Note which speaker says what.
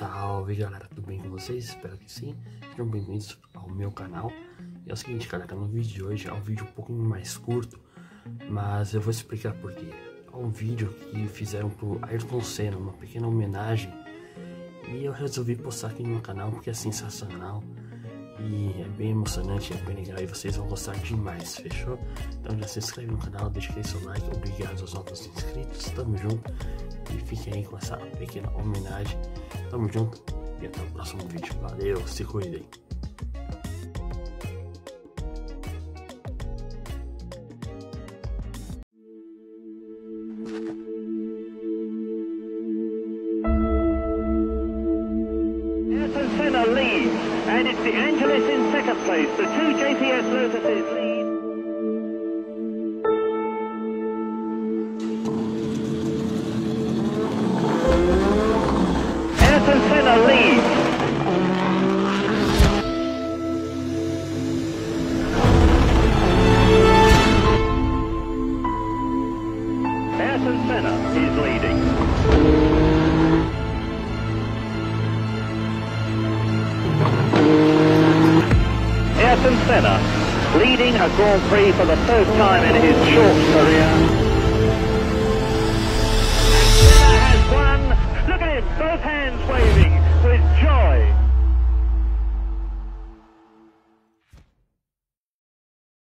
Speaker 1: Salve galera, tudo bem com vocês? Espero que sim. Sejam bem-vindos ao meu canal. E é o seguinte, galera, no vídeo de hoje é um vídeo um pouquinho mais curto, mas eu vou explicar por quê. É um vídeo que fizeram pro Ayrton Senna, uma pequena homenagem, e eu resolvi postar aqui no meu canal porque é sensacional. E é bem emocionante, é bem legal e vocês vão gostar demais, fechou? Então já se inscreve no canal, deixa aquele seu like, obrigado aos novos inscritos, tamo junto fiquem aí com essa pequena homenagem. Tamo junto e até o próximo vídeo. Valeu, se cuidem.
Speaker 2: Senna leads, and it's the Angeles in second place. The two JPS Lotuses lead. Leading. Ayrton Senna leading a Grand Prix for the first time in his short career.